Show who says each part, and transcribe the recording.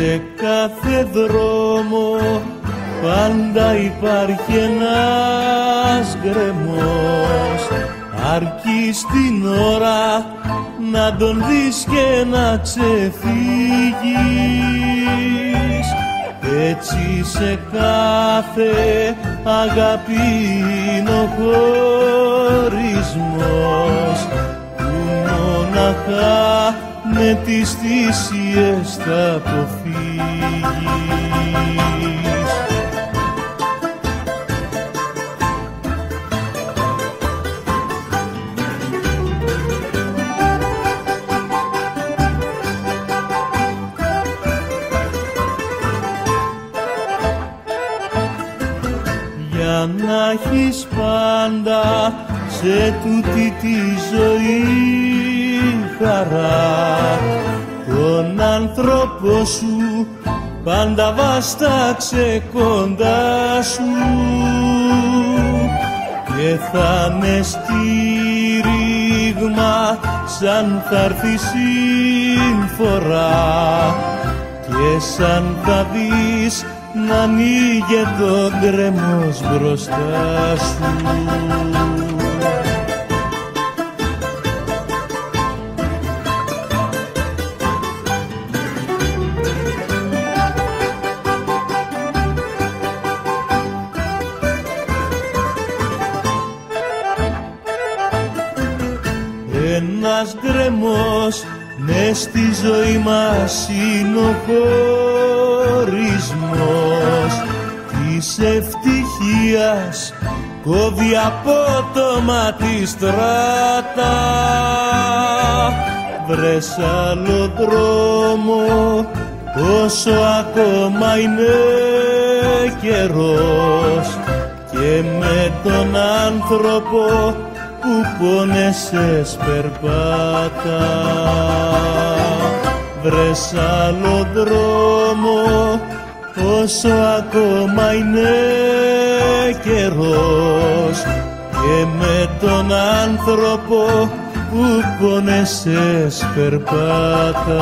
Speaker 1: Σε κάθε δρόμο πάντα υπάρχει ένας γκρεμός. Αρκεί στην ώρα να τον δεις και να ξεφύγεις. Έτσι σε κάθε αγάπη είναι ο χωρισμός που μοναχά με τις θυσίες θα αποφύγεις. Να έχεις πάντα σε τούτη τη ζωή χαρά. Τον άνθρωπο σου πάντα βάσταξε κοντά σου. Και θα με στήριγμα σαν θα έρθει συμφορά και σαν θα δεις να ανοίγε το γκρεμός μπροστά σου Ένας γκρεμός μες στη ζωή μας είναι ο χωρισμός. Της ευτυχίας κόβει απότομα τη στράτα. Βρες άλλο δρόμο όσο ακόμα είναι καιρός. Και με τον άνθρωπο που πόνεσαι σπερπάτα. Βρες άλλο δρόμο όσο ακόμα είναι καιρός. Και με τον άνθρωπο που πόνεσαι σπερπάτα